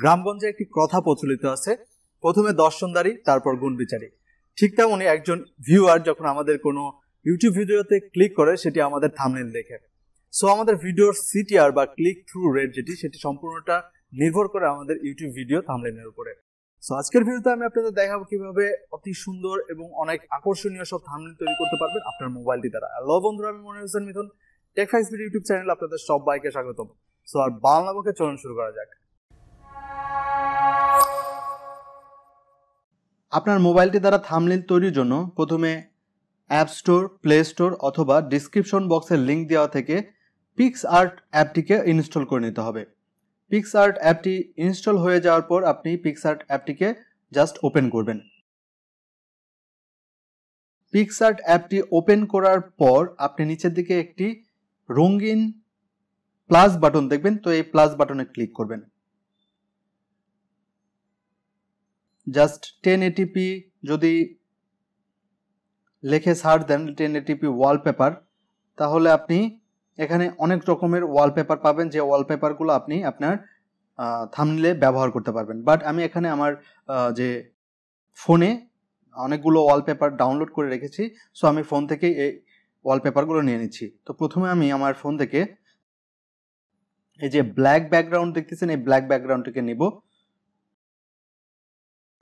গ্রামগঞ্জে একটি কথা প্রচলিত আছে। প্রথমে দর্শনদারি, তারপর গুণ বিচারী ঠিক তেমনই একজন ভিউয়ার যখন আমাদের কোনো ইউটিউব ভিডিওতে ক্লিক করে, সেটি আমাদের থামনেল দেখে। সো আমাদের ভিডিওর সিটিআর বা ক্লিক থ্রু রেট যেটি, সেটি সম্পূর্ণটা নির্ভর করে আমাদের ইউটিউব ভিডিও থামলেনের উপরে। সো আজকের ভিডিওতে আমি আপনাদের দেখাবো কীভাবে অতি সুন্দর এবং অনেক আকর্ষণীয় সব থামনেল তৈরি করতে পারবেন আপনার মোবাইলটি দ্বারা। হ্যালো বন্ধুরা, আমি মনে হোসেন মিথুন। টেক ফাইস ভিডিও ইউটিউব চ্যানেল আপনাদের সবাইকে স্বাগতম। সো আর বাংলা মুখে চলন শুরু করা যাক। আপনার মোবাইলটি দ্বারা থামলিন তৈরির জন্য প্রথমে অ্যাপ স্টোর প্লে স্টোর অথবা ডিসক্রিপশন বক্সের লিঙ্ক দেওয়া থেকে পিক্স আর্ট অ্যাপটিকে ইনস্টল করে নিতে হবে। পিক্স আর্ট অ্যাপটি ইনস্টল হয়ে যাওয়ার পর আপনি পিক্স আর্ট অ্যাপটিকে জাস্ট ওপেন করবেন। পিক্স আর্ট অ্যাপটি ওপেন করার পর আপনি নিচের দিকে একটি রঙিন প্লাস বাটন দেখবেন, তো এই প্লাস বাটনে ক্লিক করবেন। জাস্ট টেন এটিপি যদি লেখে সার্চ দেন টেন এটিপি ওয়ালপেপার, তাহলে আপনি এখানে অনেক রকমের ওয়ালপেপার পাবেন যে ওয়ালপেপারগুলো আপনি আপনার থামলে ব্যবহার করতে পারবেন। বাট আমি এখানে আমার যে ফোনে অনেকগুলো ওয়ালপেপার ডাউনলোড করে রেখেছি, সো আমি ফোন থেকে এই ওয়ালপেপারগুলো নিয়ে নিচ্ছি। তো প্রথমে আমি আমার ফোন থেকে এই যে ব্ল্যাক ব্যাকগ্রাউন্ড দেখতেছেন, এই ব্ল্যাক ব্যাকগ্রাউন্ডটিকে নিব।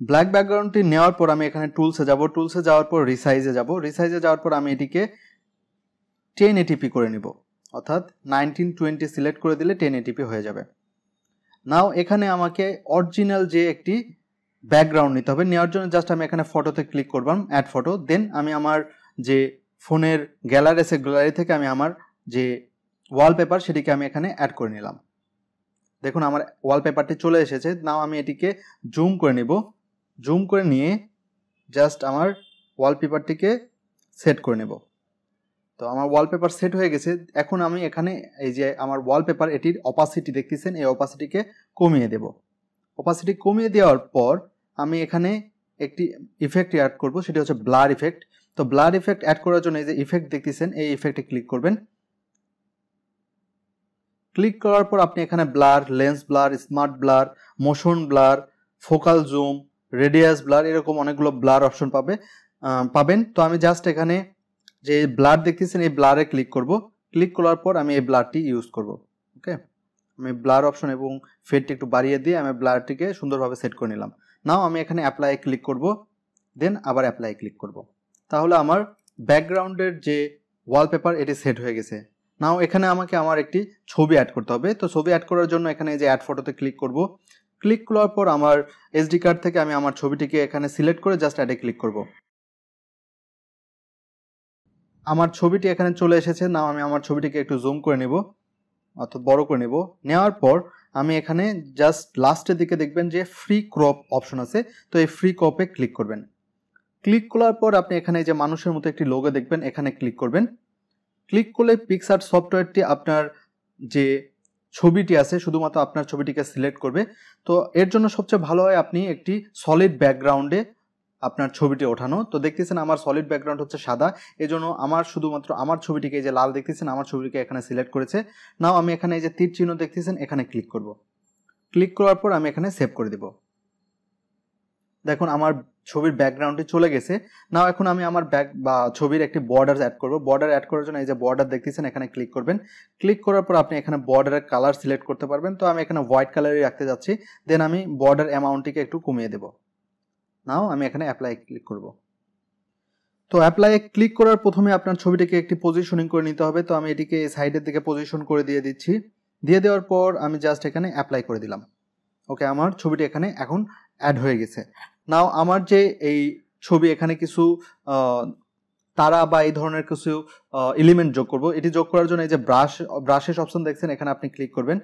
ব্ল্যাক ব্যাকগ্রাউন্ডটি নেওয়ার পর আমি এখানে টুলসে যাব। টুলসে যাওয়ার পর রিসাইজে যাব। রিসাইজে যাওয়ার পর আমি এটিকে টেন এটিপি করে নিব। অর্থাৎ নাইনটিন টোয়েন্টি সিলেক্ট করে দিলে টেন এটিপি হয়ে যাবে। নাও এখানে আমাকে অরিজিনাল যে একটি ব্যাকগ্রাউন্ড নিতে হবে, নেওয়ার জন্য জাস্ট আমি এখানে ফটোতে ক্লিক করবাম অ্যাড ফটো দেন আমি আমার যে ফোনের গ্যালারি আছে গ্যালারি থেকে আমি আমার যে ওয়ালপেপার সেটিকে আমি এখানে অ্যাড করে নিলাম। দেখুন, আমার ওয়ালপেপারটি চলে এসেছে। নাও আমি এটিকে জুম করে নিব। জুম করে নিয়ে জাস্ট আমার ওয়ালপেপারটিকে সেট করে নেব। তো আমার ওয়ালপেপার সেট হয়ে গেছে। এখন আমি এখানে এই যে আমার ওয়ালপেপার এটির অপাসিটি দেখতেছেন, এই অপাসিটিকে কমিয়ে দেব। অপাসিটি কমিয়ে দেওয়ার পর আমি এখানে একটি ইফেক্ট অ্যাড করব, সেটি হচ্ছে ব্লার ইফেক্ট তো ব্লার ইফেক্ট অ্যাড করার জন্য এই যে ইফেক্ট দেখতেছেন, এই ইফেক্টে ক্লিক করবেন। ক্লিক করার পর আপনি এখানে blur lens blur smart blur motion blur focal zoom radius blur এরকম অনেকগুলো ব্লার অপশন পাবে পাবেন। তো আমি জাস্ট এখানে যে ব্লার দেখতেছেন, এই ব্লারে ক্লিক করব। ক্লিক করার পর আমি এই ব্লারটি ইউজ করব ওকে আমি ব্লার অপশন এবং ফেডটি একটু বাড়িয়ে দিয়ে আমি ব্লারটিকে সুন্দরভাবে সেট করে নিলাম। নাও আমি এখানে অ্যাপ্লাই ক্লিক করব দেন আবার অ্যাপ্লাই ক্লিক করব। তাহলে আমার ব্যাকগ্রাউন্ডের যে ওয়ালপেপার এটি সেট হয়ে গেছে। নাও এখানে আমাকে আমার একটি ছবি অ্যাড করতে হবে। তো ছবি অ্যাড করার জন্য এখানে যে অ্যাড ফটোতে ক্লিক করব। ক্লিক করার পর আমার এসডি কার্ড থেকে আমি আমার ছবিটিকে এখানে সিলেক্ট করে জাস্ট অ্যাডে ক্লিক করব। আমার ছবিটি এখানে চলে এসেছে নাও আমি আমার ছবিটিকে একটু জুম করে নেব, অর্থাৎ বড় করে নেব। নেওয়ার পর আমি এখানে জাস্ট লাস্টের দিকে দেখবেন যে ফ্রি ক্রপ অপশন আছে, তো এই ফ্রি ক্রপে ক্লিক করবেন। ক্লিক করার পর আপনি এখানে যে মানুষের মতো একটি লোগো দেখবেন, এখানে ক্লিক করবেন। ক্লিক করলে পিকসার সফটওয়্যারটি আপনার যে ছবিটি আছে, শুধুমাত্র আপনার ছবিটিকে সিলেক্ট করবে। তো এর জন্য সবচেয়ে ভালো হয় আপনি একটি সলিড ব্যাকগ্রাউন্ডে আপনার ছবিটি ওঠানো। তো দেখতেছেন আমার সলিড ব্যাকগ্রাউন্ড হচ্ছে সাদা। এই জন্য আমার শুধুমাত্র আমার ছবিটিকে যে লাল দেখতেছেন, আমার ছবিটিকে এখানে সিলেক্ট করেছে। নাও আমি এখানে এই যে তীর চিহ্ন দেখতেছেন, এখানে ক্লিক করব। ক্লিক করার পর আমি এখানে সেভ করে দিব। দেখুন, আমার ছবির ব্যাকগ্রাউন্ডে চলে গেছে। নাও এখন আমি আমার ব্যাক বা ছবির একটি বর্ডার অ্যাড করব। বর্ডার অ্যাড করার জন্য এই যে বর্ডার দেখতেছেন, এখানে ক্লিক করবেন। ক্লিক করার পর আপনি এখানে বর্ডারের কালার সিলেক্ট করতে পারবেন। তো আমি এখানে হোয়াইট কালারই রাখতে যাচ্ছি। দেন আমি বর্ডার অ্যামাউন্টটিকে একটু কমিয়ে দেব। নাও আমি এখানে অ্যাপ্লাই ক্লিক করব। তো অ্যাপ্লাই ক্লিক করার প্রথমে আপনার ছবিটিকে একটি পজিশনিং করে নিতে হবে। তো আমি এটিকে সাইডের দিকে পজিশন করে দিয়ে দিচ্ছি। দিয়ে দেওয়ার পর আমি জাস্ট এখানে অ্যাপ্লাই করে দিলাম। ওকে আমার ছবিটি এখানে এখন অ্যাড হয়ে গেছে। নাও আমার যে এই ছবি, এখানে কিছু তারা বা এই ধরনের কিছু এলিমেন্ট যোগ করব। এটি যোগ করার জন্য এই যে ব্রাশ ব্রাশেস অপশন দেখছেন, এখানে আপনি ক্লিক করবেন।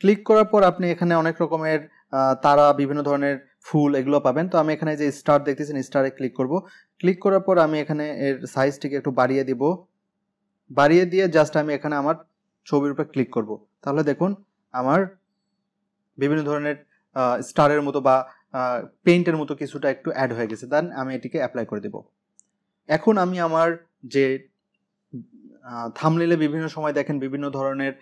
ক্লিক করার পর আপনি এখানে অনেক রকমের তারা, বিভিন্ন ধরনের ফুল এগুলো পাবেন। তো আমি এখানে যে স্টার দেখতেছেন স্টারে ক্লিক করব। ক্লিক করার পর আমি এখানে এর সাইজটিকে একটু বাড়িয়ে দিব। বাড়িয়ে দিয়ে জাস্ট আমি এখানে আমার ছবির উপরে ক্লিক করব। তাহলে দেখুন, আমার বিভিন্ন ধরনের স্টারের মতো বা পেইন্টের মতো কিছুটা একটু অ্যাড হয়ে গেছে দেন আমি এটিকে অ্যাপ্লাই করে দেব। এখন আমি আমার যে থামলিলে বিভিন্ন সময় দেখেন বিভিন্ন ধরনের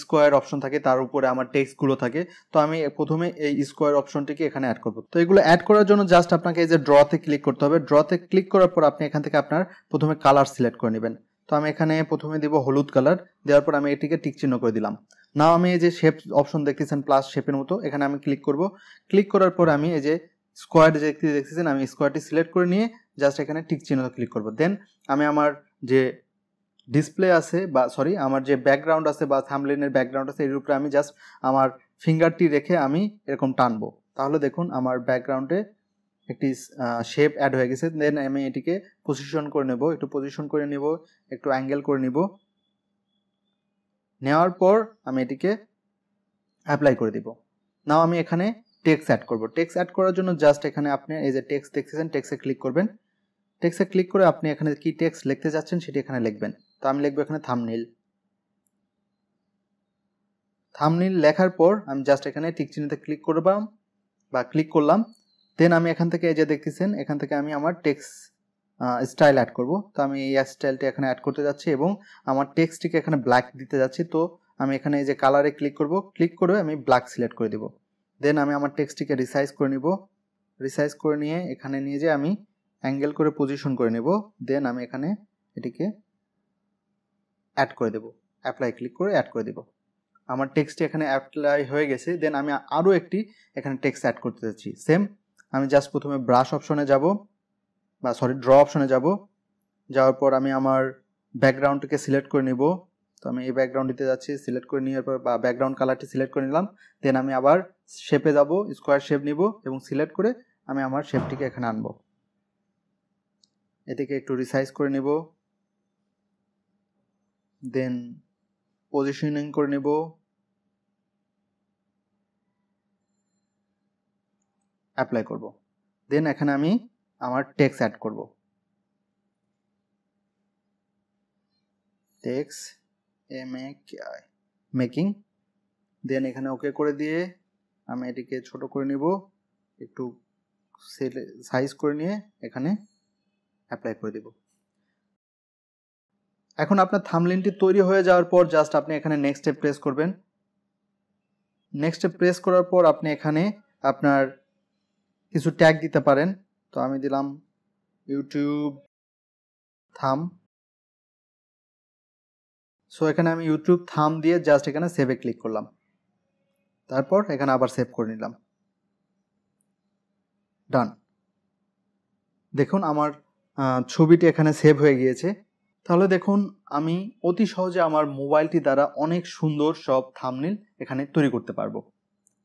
স্কোয়ার অপশন থাকে, তার উপরে আমার টেক্সটগুলো থাকে, তো আমি প্রথমে এই স্কোয়ার অপশনটিকে এখানে অ্যাড করব। তো এগুলো অ্যাড করার জন্য জাস্ট আপনাকে এই যে ড্রতে ক্লিক করতে হবে। ড্রতে ক্লিক করার পর আপনি এখান থেকে আপনার প্রথমে কালার সিলেক্ট করে নেবেন। তো আমি এখানে প্রথমে দিব হলুদ কালার দেওয়ার পর আমি এটিকে টিক চিহ্ন করে দিলাম। নাও আমি এই যে শেপ অপশন দেখতেছেন প্লাস শেপের মতো, এখানে আমি ক্লিক করব। ক্লিক করার পর আমি এই যে স্কোয়ার যে দেখতেছেন, আমি স্কোয়ারটি সিলেক্ট করে নিয়ে জাস্ট এখানে টিক চিহ্ন ক্লিক করব। দেন আমি আমার যে ডিসপ্লে আছে বা সরি আমার যে ব্যাকগ্রাউন্ড আছে বা থামলেনের ব্যাকগ্রাউন্ড আছে, এর উপরে আমি জাস্ট আমার ফিঙ্গারটি রেখে আমি এরকম টানবো। তাহলে দেখুন, আমার ব্যাকগ্রাউন্ডে একটি শেপ অ্যাড হয়ে গেছে দেন আমি এটিকে পজিশন করে নেব, একটু পজিশন করে নেব, একটু অ্যাঙ্গেল করে নিব। নেওয়ার পর আমি এটিকে অ্যাপ্লাই করে দিব। নাও আমি এখানে টেক্স অ্যাড করব। টেক্স অ্যাড করার জন্য জাস্ট এখানে আপনি, এই যে টেক্স দেখতেছেন টেক্সে ক্লিক করবেন। টেক্সে ক্লিক করে আপনি এখানে কি টেক্স লিখতে যাচ্ছেন সেটি এখানে লিখবেন। তো আমি লিখব এখানে থামনিল থামনিল লেখার পর আমি জাস্ট এখানে টিক চিহ্নতে ক্লিক করবাম বা ক্লিক করলাম। দেন আমি এখান থেকে যে দেখতেছেন, এখান থেকে আমি আমার টেক্সট স্টাইল অ্যাড করব। তো আমি এই স্টাইলটি এখানে অ্যাড করতে যাচ্ছি এবং আমার টেক্সটটিকে এখানে ব্ল্যাক দিতে যাচ্ছি। তো আমি এখানে এই যে কালারে ক্লিক করব ক্লিক করে আমি ব্ল্যাক সিলেক্ট করে দিব। দেন আমি আমার টেক্সটটিকে রিসাইজ করে নিব। রিসাইজ করে নিয়ে এখানে নিয়ে যে আমি অ্যাঙ্গেল করে পজিশন করে নেব। দেন আমি এখানে এটিকে অ্যাড করে দেব। অ্যাপ্লাই ক্লিক করে অ্যাড করে দেব। আমার টেক্সটটি এখানে অ্যাপ্লাই হয়ে গেছে। দেন আমি আরও একটি এখানে টেক্সট অ্যাড করতে যাচ্ছি। সেম আমি জাস্ট প্রথমে ব্রাশ অপশনে যাব, বা সরি ড্র অপশনে যাব। যাওয়ার পর আমি আমার ব্যাকগ্রাউন্ডটিকে সিলেক্ট করে নিব। তো আমি এই ব্যাকগ্রাউন্ড দিতে যাচ্ছি সিলেক্ট করে নেওয়ার পর বা ব্যাকগ্রাউন্ড কালারটি সিলেক্ট করে নিলাম। দেন আমি আবার শেপে যাব স্কোয়ার শেপ নিব এবং সিলেক্ট করে আমি আমার শেপটিকে এখানে আনব। এটিকে একটু রিসাইজ করে নেব। দেন পজিশনিং করে নেব। অ্যাপ্লাই করব। দেন এখানে আমি আমার টেক্স অ্যাড করব। Text M A making then এখানে ওকে করে দিয়ে আমি এটিকে ছোট করে নিব, একটু সাইজ করে নিয়ে এখানে অ্যাপ্লাই করে দিব। এখন আপনার থামলিনটি তৈরি হয়ে যাওয়ার পর জাস্ট আপনি এখানে নেক্সট স্টেপ প্রেস করবেন। নেক্সট স্টেপ প্রেস করার পর আপনি এখানে আপনার কিছু ট্যাগ দিতে পারেন। তো আমি দিলাম ইউটিউব থাম সো এখানে আমি ইউটিউব থাম দিয়ে জাস্ট এখানে সেভে ক্লিক করলাম। তারপর এখানে আবার সেভ করে নিলাম। ডান দেখুন আমার ছবিটি এখানে সেভ হয়ে গিয়েছে। তাহলে দেখুন আমি অতি সহজে আমার মোবাইলটি দ্বারা অনেক সুন্দর সব থামনিল এখানে তৈরি করতে পারব।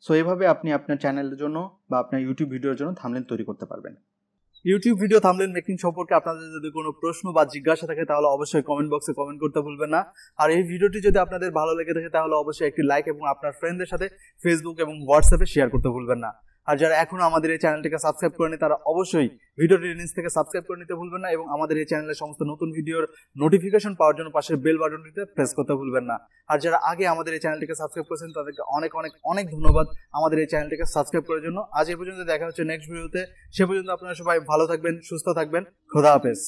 সো এভাবে আপনি আপনার চ্যানেলের জন্য বা আপনার ইউটিউব ভিডিওর জন্য থামলেন তৈরি করতে পারবেন। ইউটিউব ভিডিও থামলেন মেকিং সম্পর্কে আপনাদের যদি কোনো প্রশ্ন বা জিজ্ঞাসা থাকে, তাহলে অবশ্যই কমেন্ট বক্সে কমেন্ট করতে ভুলবেন না। আর এই ভিডিওটি যদি আপনাদের ভালো লেগে থাকে, তাহলে অবশ্যই একটি লাইক এবং আপনার ফ্রেন্ডদের সাথে ফেসবুক এবং হোয়াটসঅ্যাপে শেয়ার করতে ভুলবেন না। আর যারা এখনও আমাদের এই চ্যানেলটিকে সাবস্ক্রাইব করেনি, তারা অবশ্যই ভিডিওটির নিচ থেকে সাবস্ক্রাইব করে নিতে ভুলবেন না এবং আমাদের এই চ্যানেলের সমস্ত নতুন ভিডিওর নোটিফিকেশন পাওয়ার জন্য পাশের বেল বাটনটিতে প্রেস করতে ভুলবেন না। আর যারা আগে আমাদের এই চ্যানেলটিকে সাবস্ক্রাইব করেছেন, তাদেরকে অনেক অনেক অনেক ধন্যবাদ আমাদের এই চ্যানেলটিকে সাবস্ক্রাইব করার জন্য। আজ এই পর্যন্ত দেখা হচ্ছে নেক্সট ভিডিওতে সে পর্যন্ত আপনারা সবাই ভালো থাকবেন, সুস্থ থাকবেন। খোদা হাফেজ।